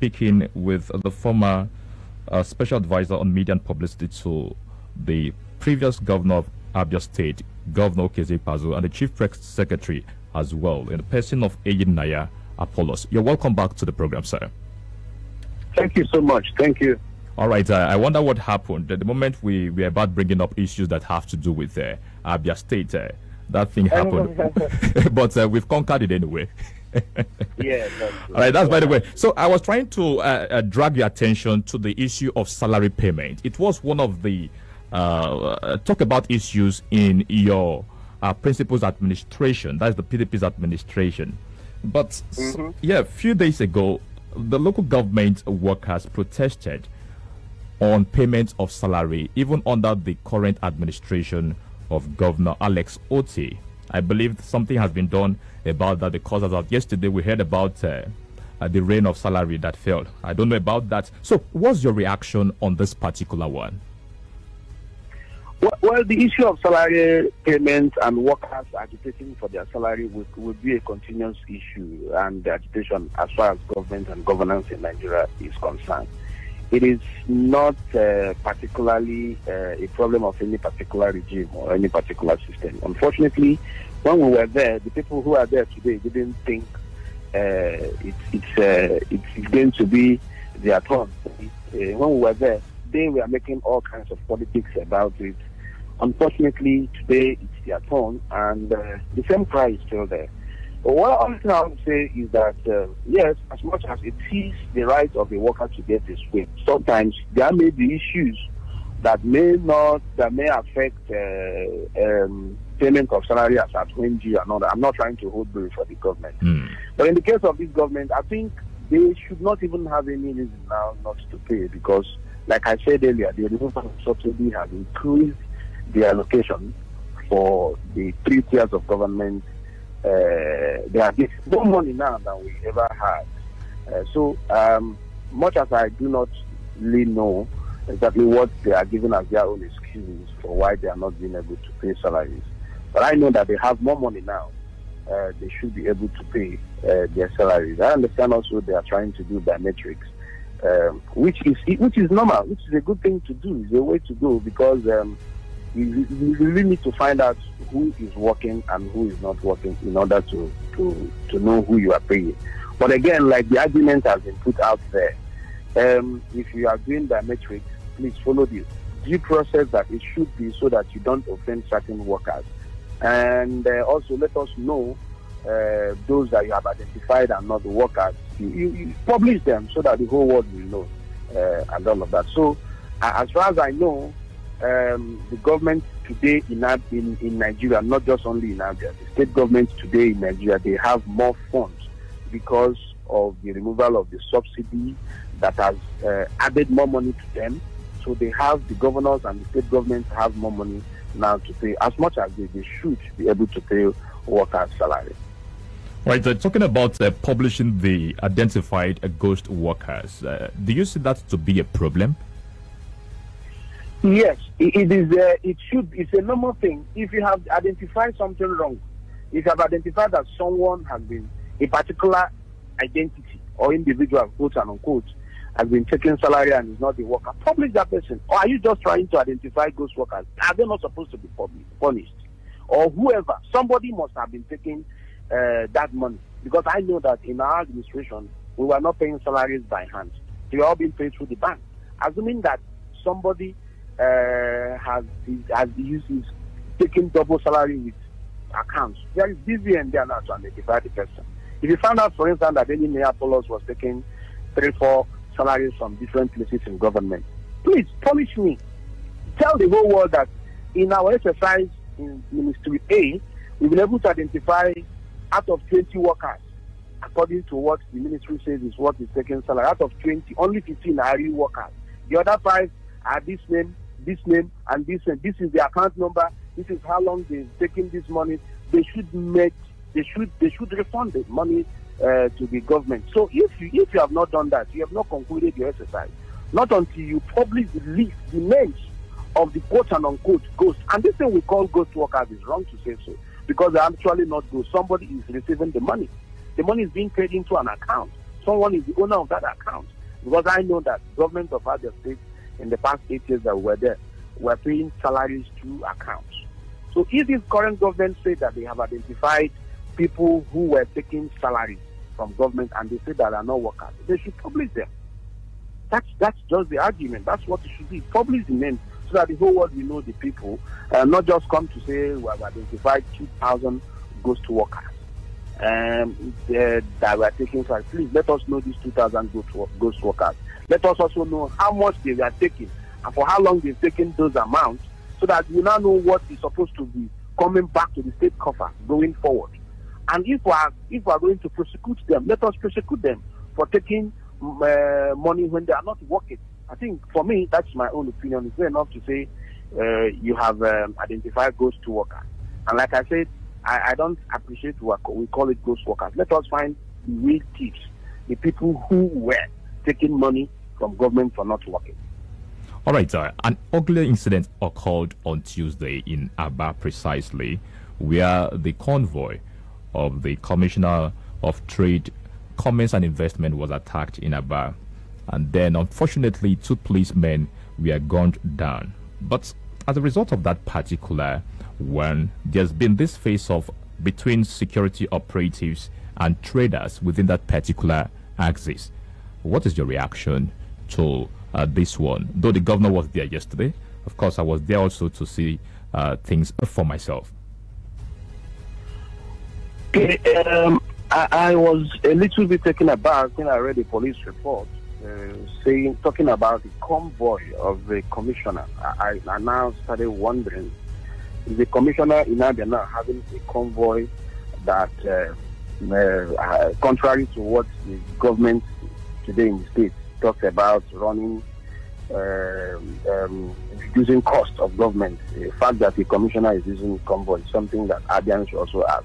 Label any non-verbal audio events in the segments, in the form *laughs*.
speaking with the former uh, special advisor on media and publicity to the previous governor of Abia State, Governor Okezie Ikpeazu, and the chief press secretary as well, in the person of Enyinnaya Appolos. You're welcome back to the program, sir. Thank you so much. Thank you. All right. Uh, I wonder what happened. At the moment we were about bringing up issues that have to do with uh, Abia State, uh, that thing happened. *laughs* but uh, we've conquered it anyway. *laughs* yeah. All right. That's by the way. So I was trying to uh, uh, drag your attention to the issue of salary payment. It was one of the uh, talk about issues in your principal's administration. That's the PDP's administration. But mm-hmm. yeah, a few days ago, the local government workers protested on payment of salary, even under the current administration of Governor Alex Otti. I believe something has been done about that because as of yesterday we heard about uh, uh, the rain of salary that fell. I don't know about that. So, what's your reaction on this particular one? Well, well, the issue of salary payments and workers agitating for their salary will, will be a continuous issue and agitation as far as government and governance in Nigeria is concerned. It is not uh, particularly uh, a problem of any particular regime or any particular system. Unfortunately, when we were there, the people who are there today didn't think uh, it, it's uh, it's going to be their turn. Uh, when we were there, they were making all kinds of politics about it. Unfortunately, today it's their turn, and uh, the same cry is still there. But what I want to say is that, uh, yes, as much as it is the right of a worker to get his way, sometimes there may be issues that may not, that may affect uh, um, payment of salary as at ONG and all that. I'm not trying to hold bill for the government. Mm. But in the case of this government, I think they should not even have any reason now not to pay because, like I said earlier, the removal of subsidy has increased the allocation for the three tiers of government they getting more money now than we ever had. Uh, so, um, much as I do not really know exactly what they are giving as their own excuses for why they are not being able to pay salaries, but I know that they have more money now. Uh, they should be able to pay uh, their salaries. I understand also they are trying to do biometrics, um, which is which is normal, which is a good thing to do. It's a way to go because um, you, you really need to find out who is working and who is not working in order to, to, to know who you are paying. But again, like the argument has been put out there, um, if you are doing biometrics, please follow the due process that it should be so that you don't offend certain workers. And uh, also let us know uh, those that you have identified and not the workers. You, you, you, publish them so that the whole world will know uh, and all of that. So, as far as I know, um, the government today in, in, in Nigeria, not just only in Abia, the state government today in Nigeria, they have more funds because of the removal of the subsidy that has uh, added more money to them. So they have, the governors and the state government have more money now to pay as much as they, they should be able to pay workers' salary. Right, uh, talking about uh, publishing the identified ghost workers, uh, do you see that to be a problem? Yes, it is. Uh, it should. It's a normal thing. If you have identified something wrong, if you have identified that someone has been a particular identity or individual, quote and unquote, has been taking salary and is not a worker, publish that person. Or are you just trying to identify ghost workers? Are they not supposed to be punished? Or whoever, somebody must have been taking uh, that money. Because I know that in our administration, we were not paying salaries by hand. They were all being paid through the bank. Assuming that somebody uh, has has used is taking double salary with accounts. There is BVN there now to identify the person. If you find out, for instance, that any Neapolis was taking three, four salaries from different places in government, please punish me. Tell the whole world that in our exercise in Ministry A, we've been able to identify out of 20 workers, according to what the ministry says is what is taking salary. Out of 20, only 15 are real workers. The other five are this name, this name and this and this is the account number. This is how long they've taken this money. They should make they should they should refund the money uh, to the government. So if you if you have not done that, you have not concluded your exercise. Not until you publish the list, the names of the quote and unquote ghosts. And this thing we call ghost workers is wrong to say so because they're actually not ghosts. Somebody is receiving the money. The money is being paid into an account. someone is the owner of that account. Because I know that government of other states in the past eight years that we were there were paying salaries to accounts. So if this current government say that they have identified people who were taking salaries from government and they say that are not workers, they should publish them. That's that's just the argument. That's what it should be. Publish the names so that the whole world will know the people, uh, not just come to say we have identified 2,000 ghost workers um, that were taking salaries. Please let us know these 2,000 ghost workers. Let us also know how much they were taking and for how long they've taken those amounts so that we now know what is supposed to be coming back to the state coffers going forward. And if we are if we are going to prosecute them, let us prosecute them for taking uh, money when they are not working. I think for me, that's my own opinion. It's enough to say uh, you have um, identified ghost workers. And like I said, I, I don't appreciate what we call it ghost workers. Let us find the real thieves, the people who were taking money from government for not working. All right, uh, an ugly incident occurred on Tuesday in Aba precisely, where the convoy of the Commissioner of Trade, Commerce and Investment was attacked in Aba. And then, unfortunately, two policemen were gunned down. But as a result of that particular one, there's been this face-off between security operatives and traders within that particular axis. What is your reaction to uh, this one. Though the governor was there yesterday, of course, I was there also to see uh, things for myself. Um, I, I, was a little bit taken aback when I read the police report uh, saying, talking about the convoy of the commissioner. I, I now started wondering, the commissioner in Abia now having a convoy that, uh, uh, contrary to what the government today in the state talked about running, um, um, reducing cost of government. The fact that the commissioner is using convoy is something that Abians should also ask.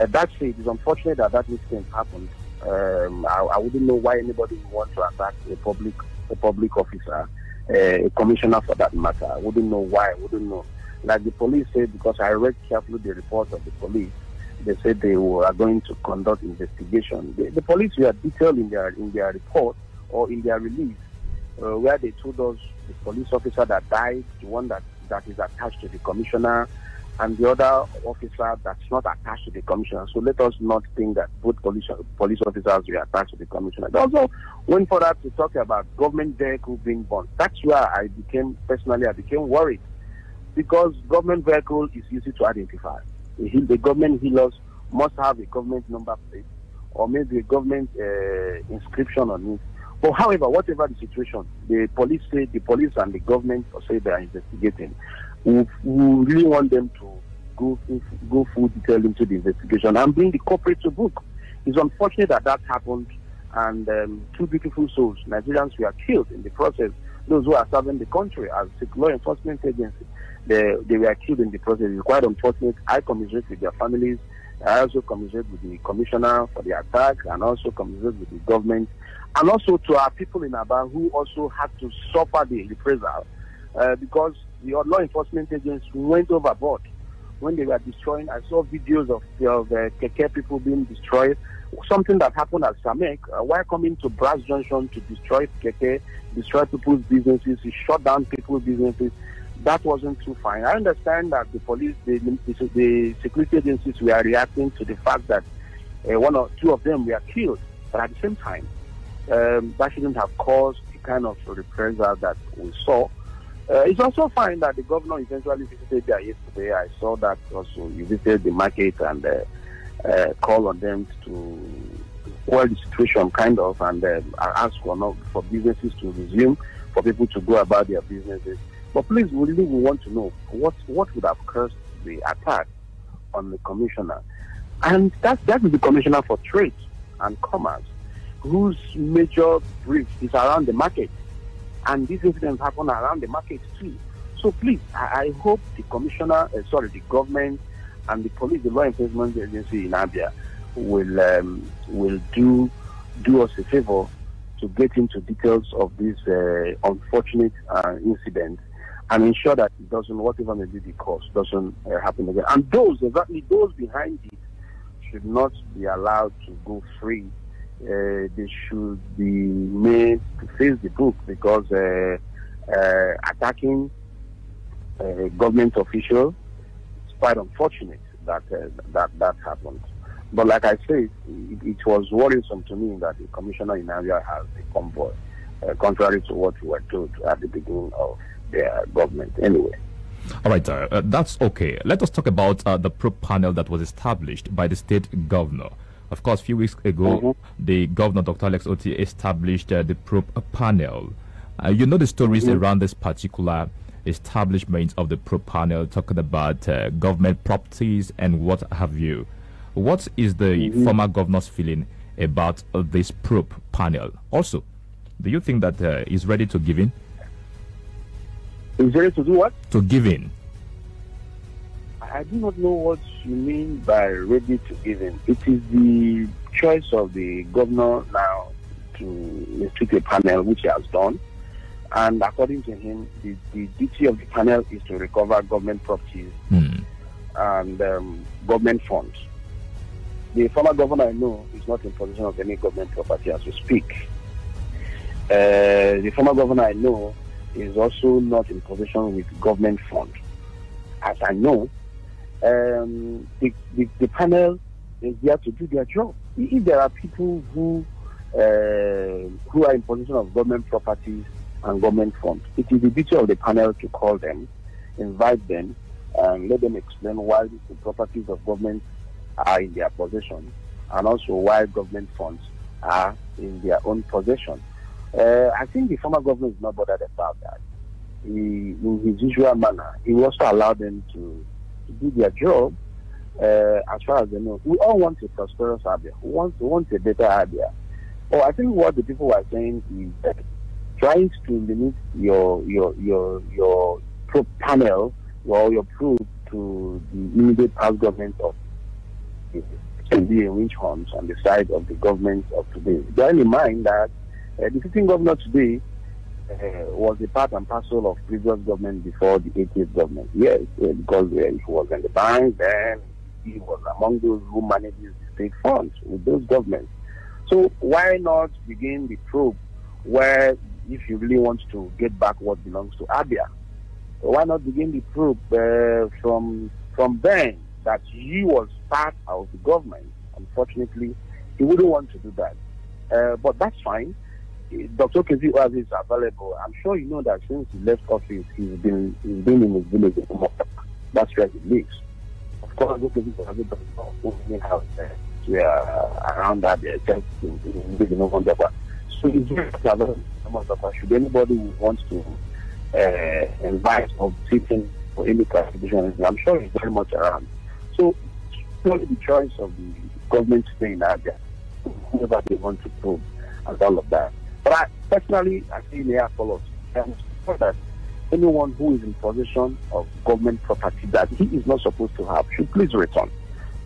Uh, that said, it is unfortunate that that incident happened. Um, I, I, wouldn't know why anybody would want to attack a public a public officer, uh, a commissioner for that matter. I wouldn't know why. I wouldn't know. Like the police said, because I read carefully the report of the police, they said they were going to conduct investigation. The, the police were detailed in their in their report or in their release, uh, where they told us the police officer that died, the one that, that is attached to the commissioner, and the other officer that's not attached to the commissioner. So let us not think that both police, police officers were attached to the commissioner. They also went further to talk about government vehicle being burned. That's where I became, personally, I became worried because government vehicle is easy to identify. The, government healers must have a government number plate or maybe a government uh, inscription on it but however, whatever the situation, the police say the police and the government say they are investigating. We, we really want them to go go full detail into the investigation and bring the corporate to book. It's unfortunate that that happened, and um, two beautiful souls, Nigerians, were killed in the process. Those who are serving the country as law enforcement agency, they, they were killed in the process. It's quite unfortunate. I commiserate with their families. I also commiserate with the commissioner for the attack, and also commiserate with the government and also to our people in Aba who also had to suffer the reprisal uh, because the law enforcement agents went overboard when they were destroying. I saw videos of, of uh, Keke people being destroyed. Something that happened at Samek uh, while coming to Brass Junction to destroy Keke, destroy people's businesses, shut down people's businesses. That wasn't too fine. I understand that the police, the, the, security agencies were reacting to the fact that uh, one or two of them were killed, but at the same time, um, that shouldn't have caused the kind of reprisal that we saw. Uh, it's also fine that the governor eventually visited there yesterday. I saw that also. He visited the market and uh, uh, called on them to quell the situation, kind of, and uh, ask for, for businesses to resume, for people to go about their businesses. But please, we really want to know what what would have caused the attack on the commissioner, and that that is the commissioner for trade and commerce whose major brief is around the market. And these incidents happen around the market too. So please, I, I hope the commissioner, uh, sorry, the government and the police, the law enforcement agency in Abia will um, will do do us a favor to get into details of this uh, unfortunate uh, incident and ensure that it doesn't, whatever may be the cause, doesn't uh, happen again. And those, exactly those behind it, should not be allowed to go free uh, they should be made to face the book because uh, uh, attacking a government official is quite unfortunate that uh, that that happened. But like I said, it, it, was worrisome to me that the commissioner in Abia has a convoy, uh, contrary to what we were told at the beginning of their government. Anyway. All right, uh, uh, that's okay. Let us talk about uh, the probe panel that was established by the state governor. Of course, a few weeks ago, mm -hmm. the governor, Dr. Alex Otti, established uh, the probe panel. Uh, you know the stories mm -hmm. around this particular establishment of the probe panel, talking about uh, government properties and what have you. What is the mm -hmm. former governor's feeling about this probe panel? Also, do you think that he's ready to give in? Is ready to do what? To give in. I do not know what you mean by ready to give in. It is the choice of the governor now to institute a panel, which he has done. And according to him, the, the duty of the panel is to recover government properties mm. and um, government funds. The former governor I know is not in possession of any government property as we speak. Uh, the former governor I know is also not in possession with government fund. As I know, um, the, the, the, panel is there to do their job. If there are people who uh, who are in possession of government properties and government funds, it is the duty of the panel to call them, invite them, and let them explain why the properties of government are in their possession, and also why government funds are in their own possession. Uh, I think the former governor is not bothered about that. He, in his usual manner, he also allowed them to, to do their job uh, as far as they know. We all want a prosperous Abia. We want, we want a better Abia. Oh, I think what the people were saying is that trying to limit your your your your panel or your probe to the immediate past government of can be a on the side of the government of today. Bear in mind that uh, the sitting governor today uh, was a part and parcel of previous government before the 80th government. Yes, uh, because uh, he was in the bank then, he was among those who managed the state funds with those governments. So why not begin the probe where, if you really want to get back what belongs to Abia, why not begin the probe uh, from from then that he was part of the government? Unfortunately, he wouldn't want to do that. Uh, but that's fine. Dr. Kezi Oazi is available. I'm sure you know that since he left office, he's been he's been in his village in. That's where he lives. Of course, Dr. Kezi Oazi does not house there. We are around that just in, So he's very available. Should anybody who wants to uh, invite or sit in for any classification, I'm sure he's very much around. So it's only the choice of the government to stay in Abia, whoever they want to prove, and all of that. But I, personally, I see Leah follows. And that anyone who is in possession of government property that he is not supposed to have should please return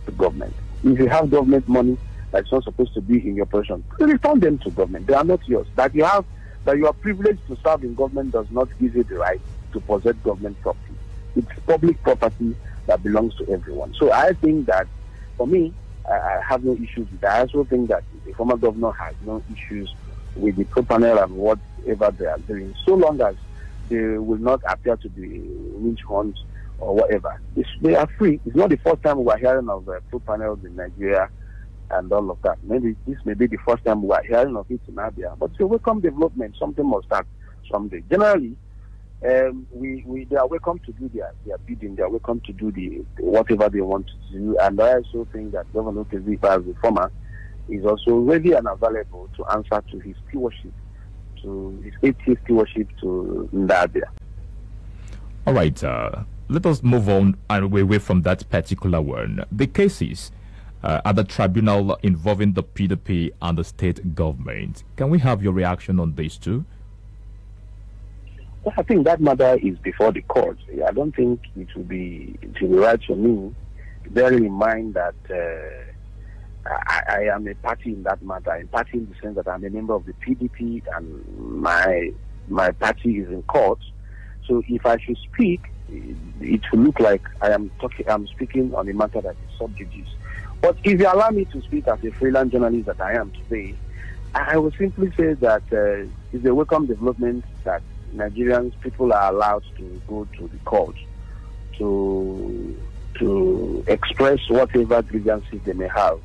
to government. If you have government money that's not supposed to be in your possession, return them to government. They are not yours. That you have, that you are privileged to serve in government does not give you the right to possess government property. It's public property that belongs to everyone. So I think that, for me, I, have no issues with that. I also think that the former governor has no issues with the panel and whatever they are doing, so long as they will not appear to be witch hunts or whatever. It's, they are free. It's not the first time we are hearing of uh, panels in Nigeria and all of that. Maybe this may be the first time we are hearing of it in Abia. But it's a welcome development. Something must start someday. Generally, um, we, we they are welcome to do their, their bidding. They are welcome to do the, the whatever they want to do. And I also think that Governor Kezipa as a former is also ready and available to answer to his stewardship, to his 80th stewardship to Ndabia. All right, uh, let us move on and away from that particular one. The cases uh, at the tribunal involving the PDP and the state government. Can we have your reaction on these two? Well, I think that matter is before the court. I don't think it will be it will be right for me, bearing in mind that uh, I, I, am a party in that matter. I'm party in the sense that I'm a member of the PDP and my my party is in court. So if I should speak, it will look like I am talking. I'm speaking on a matter that is sub judice. But if you allow me to speak as a freelance journalist that I am today, I will simply say that uh, it's a welcome development that Nigerians people are allowed to go to the court to to express whatever grievances they may have.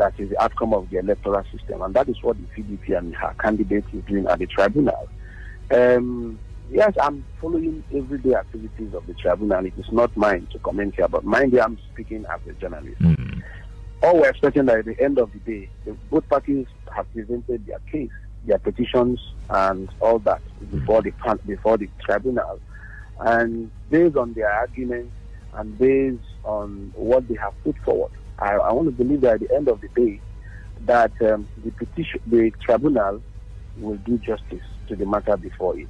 That is the outcome of the electoral system, and that is what the PDP and her candidate is doing at the tribunal. Um, yes, I'm following everyday activities of the tribunal. It is not mine to comment here, but mind you, I'm speaking as a journalist. Mm. All we're expecting that at the end of the day, the, both parties have presented their case, their petitions, and all that before the before the tribunal, and based on their arguments and based on what they have put forward, I, I want to believe that at the end of the day, that um, the petition, the tribunal will do justice to the matter before it.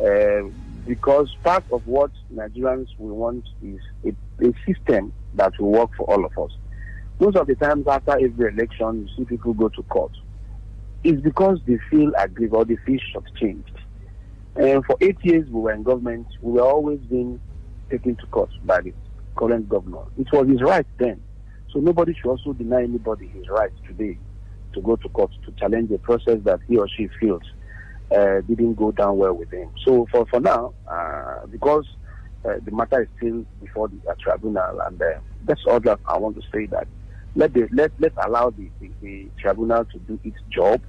Uh, because part of what Nigerians will want is a, a, system that will work for all of us. Most of the times after every election, you see people go to court. It's because they feel aggrieved or they feel shortchanged. And for eight years we were in government, we were always being taken to court by the current governor. It was his right then. So nobody should also deny anybody his right today to go to court to challenge a process that he or she feels uh, didn't go down well with him. So for, for now, uh, because uh, the matter is still before the uh, tribunal, and uh, that's all that I want to say that let the, let let allow the, the, the, tribunal to do its job.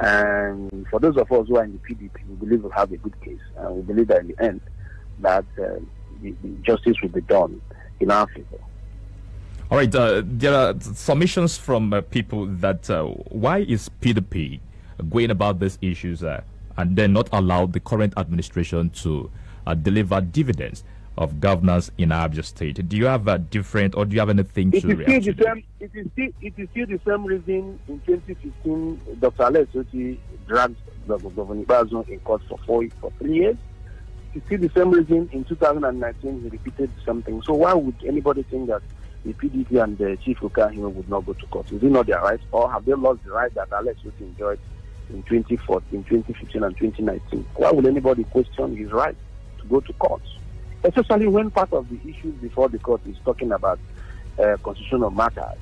And for those of us who are in the PDP, we believe we'll have a good case, and we believe that in the end that uh, the, the justice will be done in our favor. All right, uh, there are submissions from uh, people that uh, why is PDP going about these issues uh, and then not allow the current administration to uh, deliver dividends of governance in Abia State? Do you have a different, or do you have anything it to react to? Same, it is still it is still the same reason in 2015 Dr. Alex Otti dragged Governor Bazoum in court for four for three years. It's still the same reason in 2019 he repeated something. So why would anybody think that the PDP and the Chief Ukahima would not go to court? Is it not their right? Or have they lost the right that Alex Otti enjoyed in 2014, 2015, and 2019? Why would anybody question his right to go to court? Especially when part of the issues before the court is talking about uh, constitutional matters.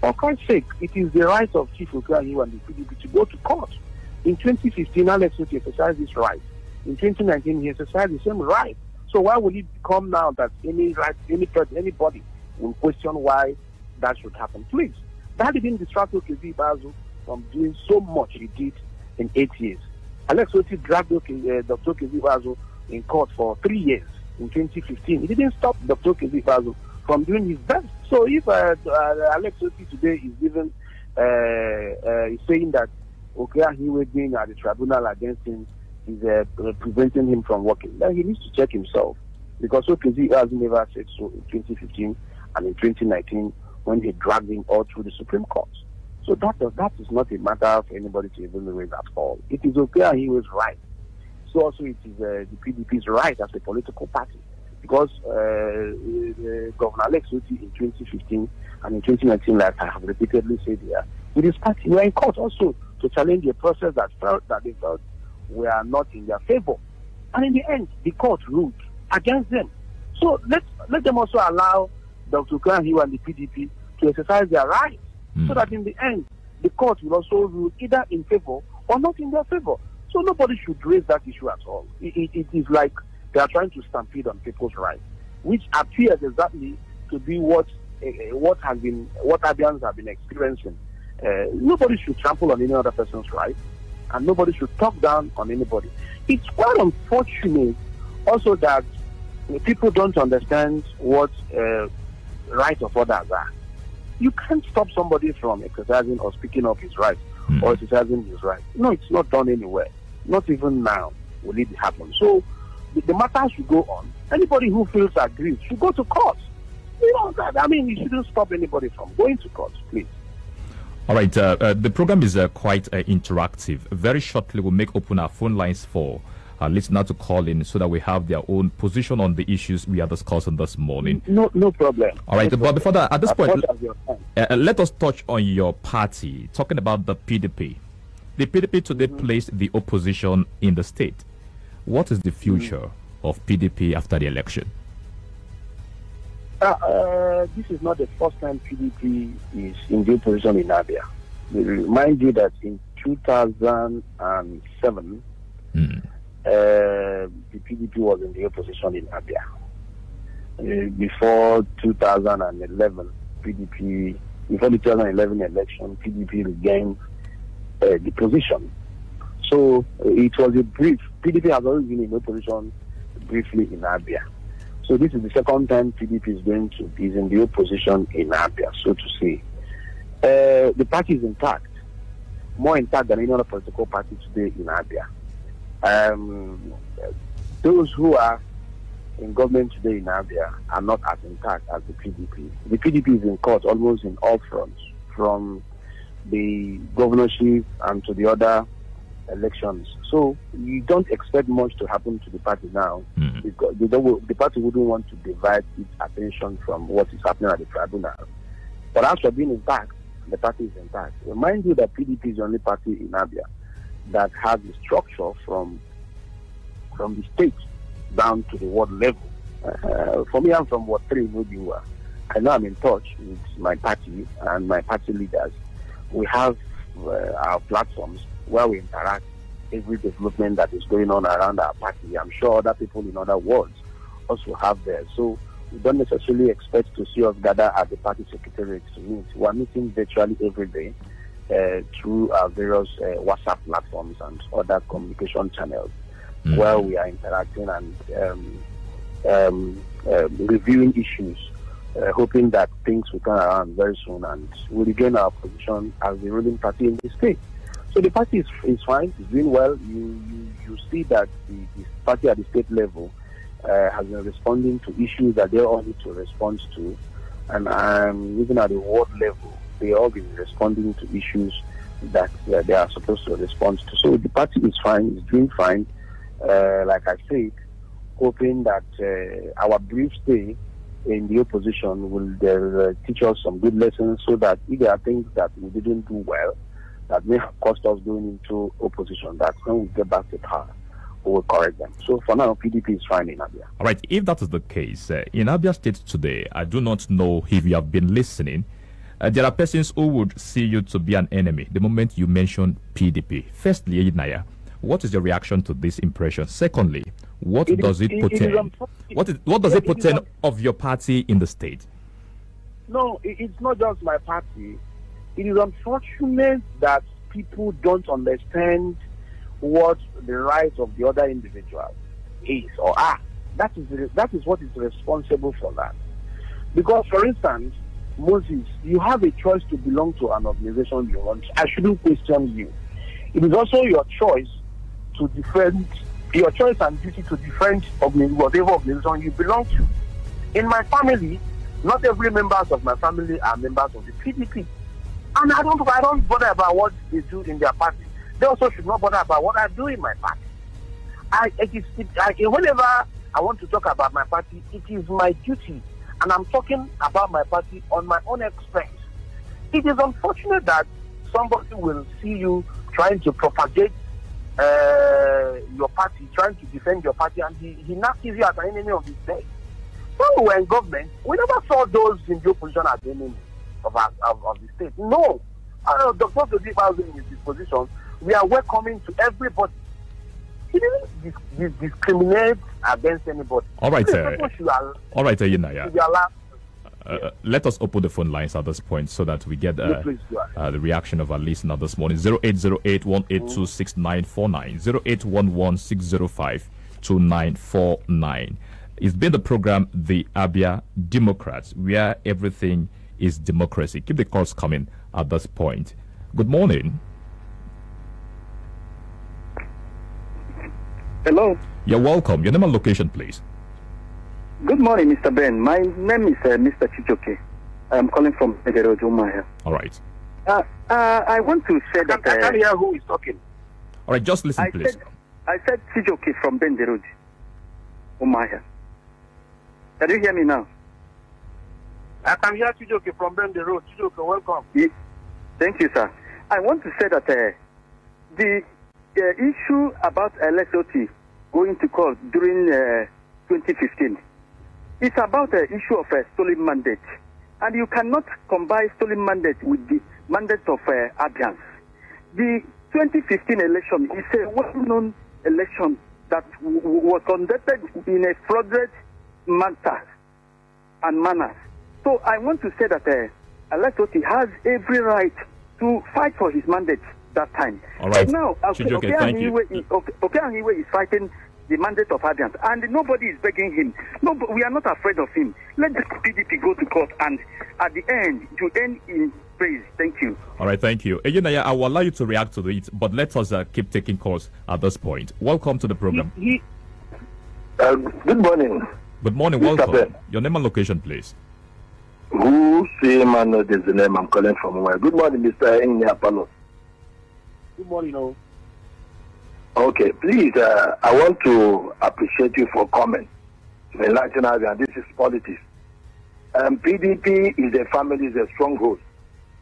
For Christ's sake, it is the right of Chief Ukahima and the PDP to go to court. In 2015, Alex Otti exercised this right. In 2019, he exercised the same right. So why would it come now that any right, any anybody will question why that should happen. Please, that didn't distract Okezie Ikpeazu from doing so much he did in eight years. Alex Otti dragged uh, Dr. Bazu in court for three years in 2015. He didn't stop Dr. Bazu from doing his best. So if uh, uh, Alex Otti today is even uh, uh, saying that Okey Ahiwe being at the tribunal against him is uh, preventing him from working, then he needs to check himself because Okezie has never said so in 2015 and in 2019 when he dragged him all through the Supreme Court. So that, that is not a matter for anybody to even raise at all. It is okay he was right. So also it is uh, the PDP's right as a political party because uh, uh, Governor Alex Otti in 2015 and in 2019, like I have repeatedly said here, with his party were in court also to challenge a process that felt that they felt were not in their favor. And in the end, the court ruled against them. So let let them also allow Dr. Kanhiwa and the PDP to exercise their rights mm. so that in the end, the court will also rule either in favor or not in their favor. So nobody should raise that issue at all. it, it, it is like they are trying to stampede on people's rights, which appears exactly to be what uh, what has been what Abians have been experiencing. Uh, nobody should trample on any other person's rights, and nobody should talk down on anybody. It's quite unfortunate also that people don't understand what uh, right of others are. You can't stop somebody from exercising or speaking up his rights mm. or exercising his rights. No, it's not done anywhere. Not even now will it happen. So the, the matter should go on. Anybody who feels aggrieved should go to court. You know, that, I mean, you shouldn't stop anybody from going to court, please. All right, uh, uh, the program is uh, quite uh, interactive. Very shortly, we'll make open our phone lines for uh, listener to call in so that we have their own position on the issues we are discussing this morning. No, no problem. All right, no but problem. before that, at this point, uh, uh, let us touch on your party. Talking about the PDP, the PDP today mm-hmm. placed the opposition in the state. What is the future mm-hmm. of PDP after the election? Uh, uh, this is not the first time PDP is in the opposition in Abia. We remind you that in 2007, Mm. The PDP was in the opposition in Abia. Uh, before 2011, PDP, before the 2011 election, PDP regained uh, the position. So it was a brief. PDP has always been in opposition briefly in Abia. So this is the second time PDP is going to is in the opposition in Abia, so to say. Uh, the party is intact, more intact than any other political party today in Abia. Um, those who are in government today in Abia are not as intact as the PDP. The PDP is in court almost in all fronts, from the governorship and to the other elections. So you don't expect much to happen to the party now. Mm. Because the party wouldn't want to divide its attention from what is happening at the tribunal. But as for being intact, the party is intact. Remind you that PDP is the only party in Abia that has a structure from from the state down to the ward level. Uh, for me, I'm from Ward 3 in Obinwa. I know I'm in touch with my party and my party leaders. We have uh, our platforms where we interact every development that is going on around our party. I'm sure other people in other wards also have theirs. So we don't necessarily expect to see us gather at the party secretariat to meet. We are meeting virtually every day through our various uh, WhatsApp platforms and other communication channels Mm. where we are interacting and um, um, um, reviewing issues, uh, hoping that things will turn around very soon and we regain our position as the ruling party in the state. So the party is, is fine, it's doing well. You, you, you see that the, the party at the state level uh, has been responding to issues that they all need to respond to. And um, even at the ward level, they all responding to issues that uh, they are supposed to respond to. So the party is fine, it's doing fine. Uh, like I said, hoping that uh, our brief stay in the opposition will uh, teach us some good lessons so that if there are things that we didn't do well that may have cost us going into opposition, that when we get back to power, we will correct them. So for now, PDP is fine in Abia. All right, if that is the case, uh, in Abia State today, I do not know if you have been listening. Uh, there are persons who would see you to be an enemy the moment you mention PDP. Firstly, Naya, what is your reaction to this impression? Secondly, what It is- does it it- is portend? what, is, what does it it is portend of your party in the state? No, it's not just my party. It is unfortunate that people don't understand what the rights of the other individual is or are. That is that is what is responsible for that. Because, for instance, Moses, you have a choice to belong to an organization you want. I shouldn't question you. It is also your choice to defend your choice and duty to defend whatever organization you belong to. In my family, not every members of my family are members of the PDP. And I don't I don't bother about what they do in their party. They also should not bother about what I do in my party. I it is it, I, whenever I want to talk about my party, it is my duty, and I'm talking about my party on my own expense. It is unfortunate that somebody will see you trying to propagate uh, your party, trying to defend your party, and he, he now sees you as an enemy of the state. When we were in government, we never saw those in the opposition as enemy of, our, of, of the state. No. Uh, Dr. Dodipa in his position, we are welcoming to everybody. He didn't dis- dis- discriminate against anybody. All right, uh, al- All right, uh, Naya, should uh, let us open the phone lines at this point so that we get uh, please uh, the reaction of our listener this morning 0808 182 6949 0811 605 2949. It's been the program The Abia Democrats, where everything is democracy. Keep the calls coming at this point. Good morning. Hello. You're welcome. Your name and location, please. Good morning, Mr. Ben. My name is uh, Mr. Chijoke. I'm calling from Edero Jumaya. All right. Uh, uh, I want to say I that can't, I can't uh, hear who is talking. All right, just listen, I please. said I said Chijoke from Benderod, Umuahia. Can you hear me now? I can hear Chijoke from Ben the Road. Chijoke, welcome. Ye- Thank you, sir. I want to say that uh, the uh, issue about Alex Otti going to court during uh, 2015 is about the issue of a stolen mandate And you cannot combine stolen mandate with the mandate of uh. The 2015 election is a well-known election that was conducted in a fraudulent manner and manner. So I want to say that uh, has every right to fight for his mandate that time. All right. Now, okay, Chijoke, okay, thank you. Is, okay, okay, Anyiwe is fighting the mandate of Alliance, and nobody is begging him. No, but we are not afraid of him. Let the PDP go to court, and at the end, to end in praise. Thank you. All right, thank you. Ejenaya, I will allow you to react to it, but let us uh, keep taking calls at this point. Welcome to the program. Uh, good morning. Good morning, Mr. welcome. Ben. Your name and location, please. Who say man know this the name I'm calling from where? Good morning, Mr. Inya Palos. Good morning, oh. Okay, please, uh, I want to appreciate you for coming to enlighten us, and this is politics. Um, PDP is a family, is a stronghold.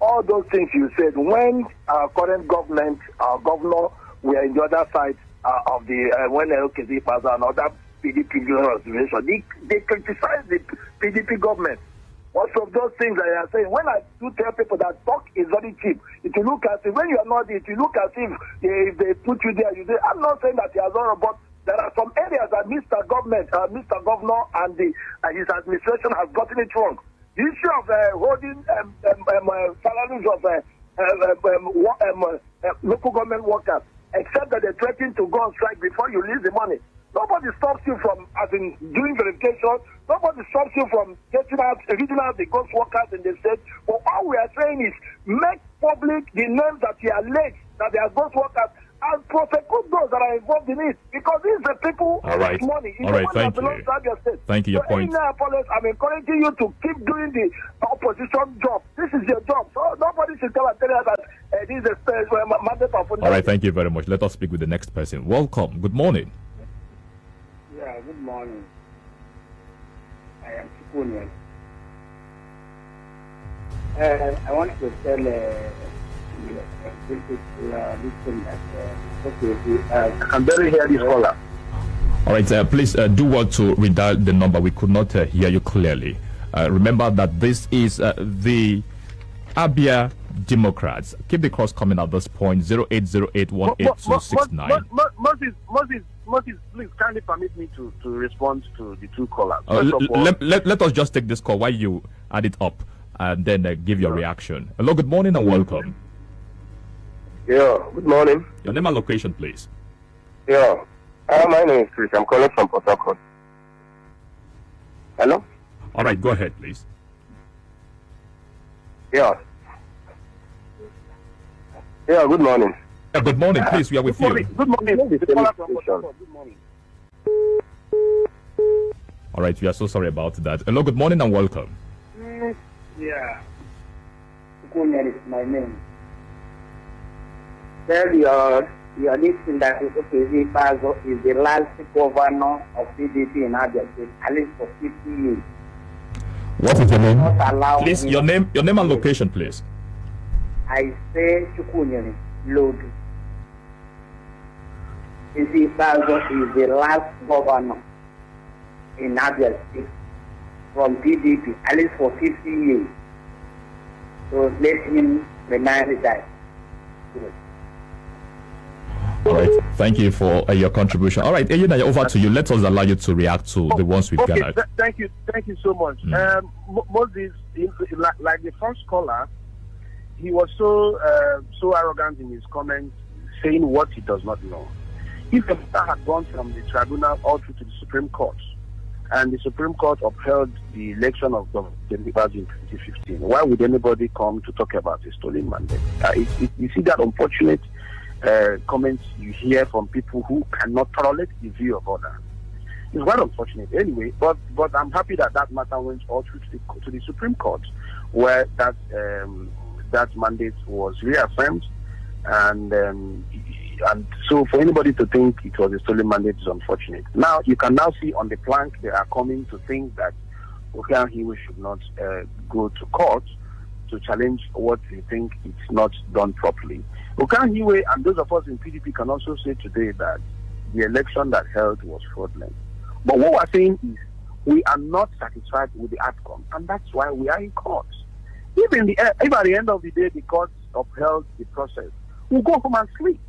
All those things you said, when our current government, our governor, were in the other side uh, of the, uh, when LKZ passed and other PDP organization, they, they criticized the PDP government. Most of those things that I are saying, when I do tell people that talk is very cheap, if you look at it, when you are not, if you look at it, if they put you there, you say, I'm not saying that he has not, but there are some areas that Mr. Government, uh, Mr. Governor and the, uh, his administration has gotten it wrong. The issue of uh, holding um, um, um, uh, salaries of uh, uh, um, um, uh, local government workers, except that they threaten to go on strike before you release the money. Nobody stops you from, as in doing verification. Nobody stops you from getting out, reading out the ghost workers in the state. But all we are saying is make public the names that you allege that they are ghost workers, and prosecute those that are involved in it. Because these are people All right. with money. It's All the right, money thank you. to Abia State. Thank you, your so point. Any Appolos, I'm encouraging you to keep doing the opposition job. This is your job. So nobody should come and tell us that uh, this is a uh, mandate of All right, thank you very much. Let us speak with the next person. Welcome. Good morning. Yeah, good morning. I am Chikunian. Uh, I want to tell uh, you, uh, this is uh, listen that uh, okay, uh, I can barely hear this caller. All right, uh, please uh, do well to redial the number. We could not uh, hear you clearly. Uh, remember that this is uh, the Abia Democrats. Keep the cross coming at this point 0808182269. Moses, Moses, Moses, please kindly permit me to, to respond to the two callers. Uh, l- all, let, let, let us just take this call while you add it up and then uh, give your reaction. Hello, good morning and welcome. Yeah, good morning. Your name and location, please. Yeah. Uh, my name is Chris. I'm calling from Port Harcourt. Hello? All right, go ahead, please. Yeah. Yeah, good morning. Uh, good morning, please. We are with good morning. you. Good morning. This is The caller from Station. Port Harcourt, Good morning. All right, we are so sorry about that. Hello, good morning and welcome. yeah. Chikunian is my name. Tell your your listening that okay, Pazo is the last governor of PDP in Abia State, at least for 50 years. What is your name? Please, your name, your name and location, please. I say Chukwunyere Lodu. Isi Bazo is the last governor in Abia State from PDP, at least for 50 years. So let him remain retired. All right, thank you for uh, your contribution. All right, Eyina, over to you. Let us allow you to react to the ones we've okay, gathered. th- thank you, thank you so much. Mm. Um, Moses, like, like the first caller, he was so uh, so arrogant in his comments, saying what he does not know. If the matter had gone from the tribunal all through to the Supreme Court, and the Supreme Court upheld the election of Governor Demibaz in 2015, why would anybody come to talk about a stolen mandate? Uh, it, it, you see that unfortunate uh, comments you hear from people who cannot tolerate the view of others. It's quite unfortunate anyway, but but I'm happy that that matter went all through to the, to the Supreme Court, where that um, that mandate was reaffirmed, and um, and so for anybody to think it was a stolen mandate is unfortunate. Now you can now see on the plank they are coming to think that Okey Ahiwe should not uh, go to court to challenge what they think it's not done properly. Okey Ahiwe and those of us in PDP can also say today that the election that held was fraudulent. But what we're saying is We are not satisfied with the outcome, and that's why we are in court. In the, if at the end of the day the court upheld the process, we'll go home and sleep.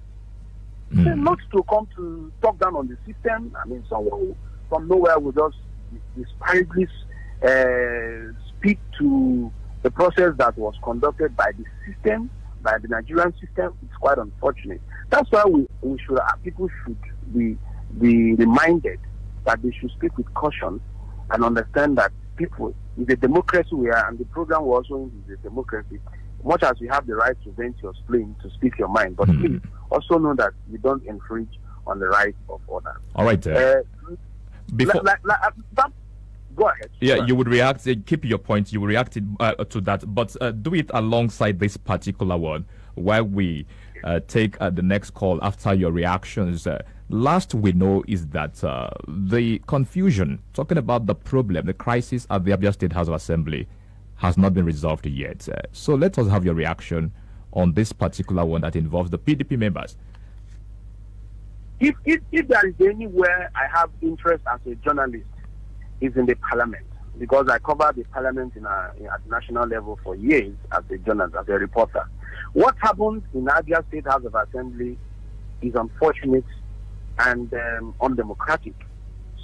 Mm. Not to come to talk down on the system. I mean, someone from nowhere will just disparately uh, speak to the process that was conducted by the system, by the Nigerian system. It's quite unfortunate. That's why we, we should people should be be reminded that they should speak with caution and understand that people is a democracy we are, and the program we're also is a democracy. Much as you have the right to vent your spleen, to speak your mind, but mm. please also know that you don't infringe on the right of others. All right. Uh, uh, before. Like, like, uh, that, go ahead. Yeah, you would react. Uh, keep your point. You will react uh, to that, but uh, do it alongside this particular one, where we uh, take uh, the next call after your reactions. Uh, last we know is that uh, the confusion, talking about the problem, the crisis at the Abia State House of Assembly, has not been resolved yet. Uh, so let us have your reaction on this particular one that involves the PDP members. If, if, if there is anywhere I have interest as a journalist, is in the parliament because I covered the parliament in a, in, at national level for years as a journalist, as a reporter. What happened in Abia State House of Assembly is unfortunate and um, undemocratic,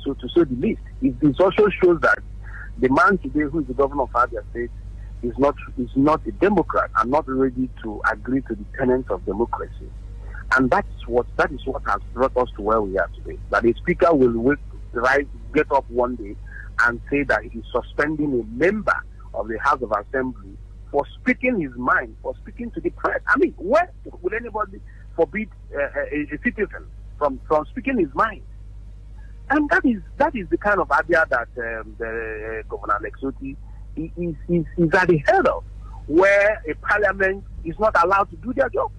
so to say the least. It, it also shows that the man today who is the governor of Abia State is not is not a Democrat and not ready to agree to the tenets of democracy. And that's what that is what has brought us to where we are today. That a speaker will wake, rise, get up one day and say that he is suspending a member of the House of Assembly for speaking his mind, for speaking to the press. I mean, where will anybody forbid uh, a, a, citizen from, from speaking his mind? And that is that is the kind of idea that um, the uh, Governor Alex Otti is, is, is at the head of, where a parliament is not allowed to do their job.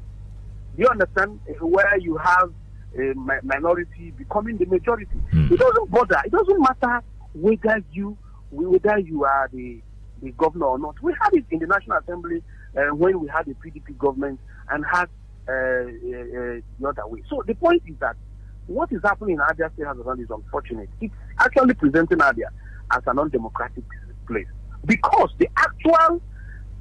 Do you understand? Where you have a minority becoming the majority. Mm. It doesn't bother. It doesn't matter whether you whether you are the the governor or not. We had it in the National Assembly uh, when we had a PDP government and had uh, uh, uh, the other way. So the point is that what is happening in Abia State House of is unfortunate. It's actually presenting Abia as an undemocratic place because the actual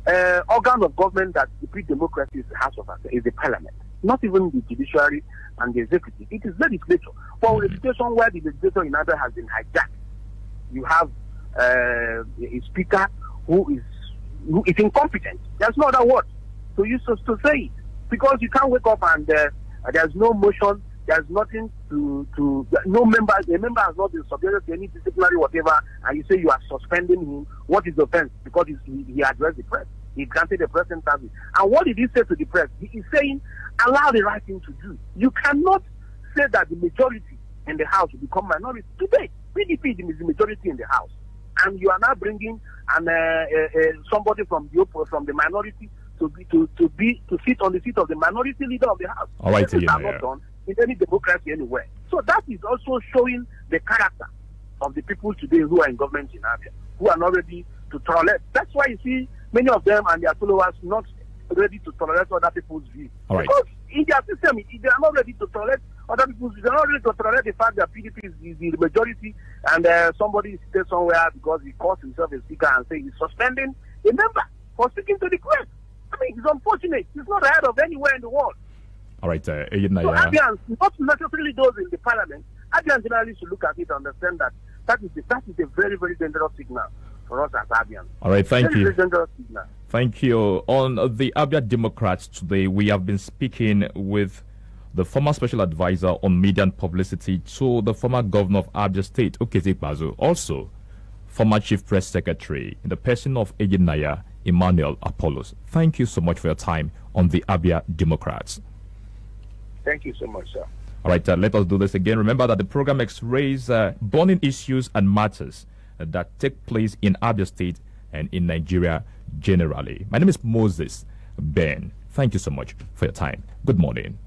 uh, organ of government that the democracy is the House of Assembly is the Parliament, not even the judiciary and the executive. It is legislature. For a situation where the legislature in Abia has been hijacked, you have uh, a speaker who is who is incompetent. There's no other word to use to, to say it because you can't wake up and uh, there's no motion. There's nothing to to no member. A member has not been subjected to any disciplinary whatever, and you say you are suspending him. What is the offense? Because he, he addressed the press. He granted the press interview. And what did he say to the press? He is saying, allow the right thing to do. You cannot say that the majority in the House will become minority. Today, PDP is the majority in the House and you are now bringing an, uh, uh, uh, somebody from the from the minority to be to, to be to sit on the seat of the minority leader of the house. All right, is not done in any democracy anywhere. So that is also showing the character of the people today who are in government in Abia, who are not ready to tolerate. That's why you see many of them and their followers not ready to tolerate other people's views. Right. Because in their system, they are not ready to tolerate other people's views. They are not ready to tolerate the fact that PDP is, is the majority and uh, somebody is somewhere because he calls himself a speaker and say he's suspending a member for speaking to the press. I mean, it's unfortunate. He's not ahead of anywhere in the world. All right, uh, so Abians, not necessarily those in the parliament, Abians generally should look at it and understand that that is, a, that is a very, very dangerous signal for us as Abians. All right, thank very, you. Very dangerous signal. Thank you. On the Abia Democrats today, we have been speaking with the former special advisor on media and publicity to the former governor of Abia State, Okezie Ikpeazu, also former chief press secretary in the person of Naya Emmanuel Appolos. Thank you so much for your time on the Abia Democrats. Thank you so much, sir. All right, uh, let us do this again. Remember that the program X-rays uh, burning issues and matters uh, that take place in Abia State and in Nigeria generally. My name is Moses Ben. Thank you so much for your time. Good morning.